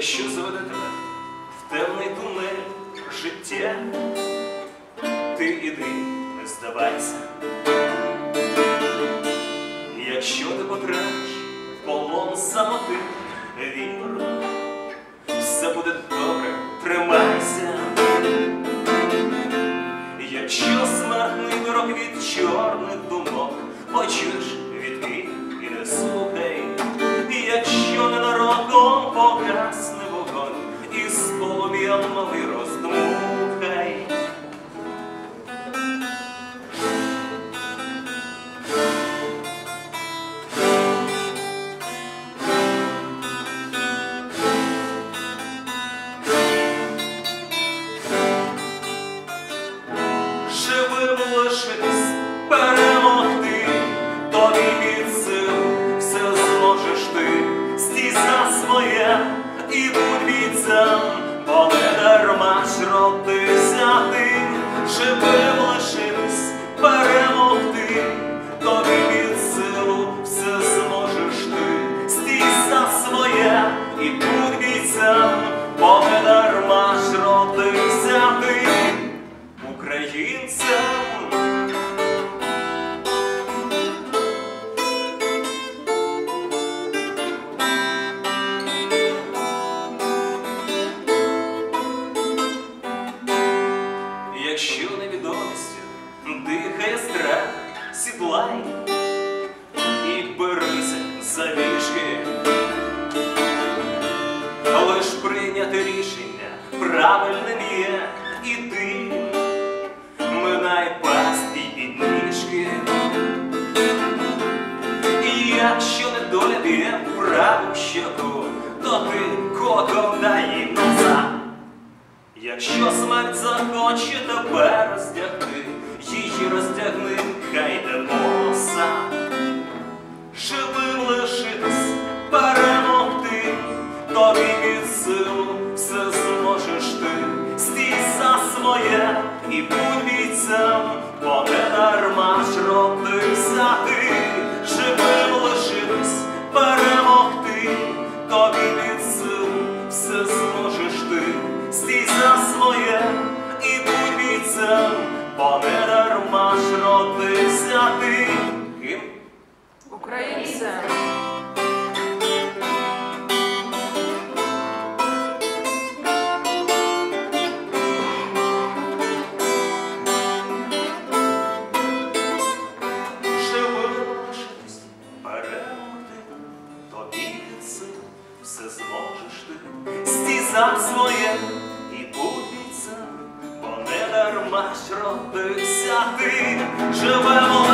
якщо заведе тебе в темний тунель життя, ти іди, не здавайся. Якщо ти потрапиш в полон самоти, вір, все буде добре, тримайся. Якщо смертний вирок від чорних думок, почуєш новий роздмухай. живим лишитись, перемогти, тобі під все зможеш ти, стій за своє і будь бійцем, ж родився ти, живим лишитись, перемогти, тобі під силу все зможеш ти, стій за своє і будь бійцем, бо не дарма ж родився ти українцям. Сідлай і берися за вішки. Лиш прийняти рішення правильним є іди, минай пастки і підніжки. І якщо недоля б'є праву щоку, то ти коком дай назад. Якщо смерть захоче тебе роздягти, її роздягни, хай своє і будь бійцем, бо не дарма ж родився ти. Живим все зможеш ти. Стій за своє і будь бійцем, бо не дарма ж родився ти. Живемо